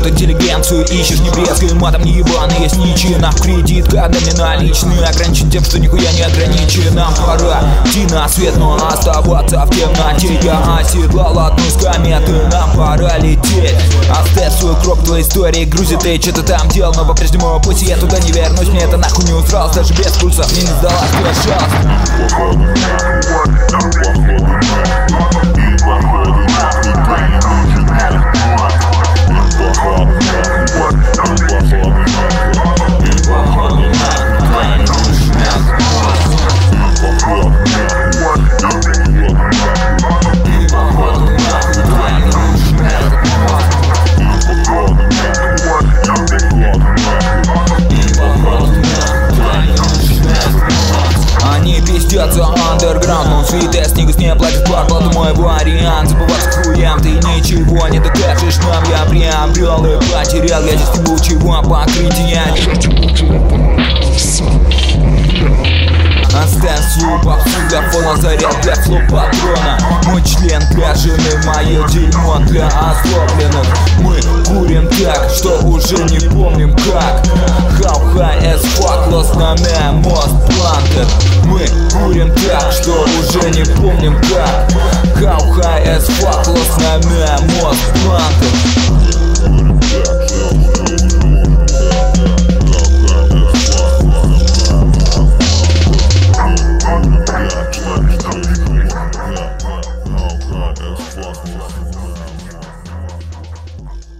тут интеллигенцию ищешь небесную Матом не ебаный, есть ничина Кредит годами наличные Ограничен тем, что нихуя не ограничен Нам пора идти на свет, но оставаться в темноте. Я оседлал одну из кометы Нам пора истории Грузит и что-то там делал Но по-прежнему пути я туда не вернусь. Мне это нахуй не устроилось Даже без пульса мне не сдалась твоя андерграунд Но свитая снегу не платит квартплату Мой вариант забываться к хуям Ты ничего не докажешь нам. Я приобрел и потерял. Я здесь не был чего покрытия свою попсу для фона Заряд для флоп патрона Мой член для жены Мое дерьмо для озлобленных Мы курим так, что уже не помним как. How high as fuck Lost на most planted high as fuck Lost на me most planted How high as fuck,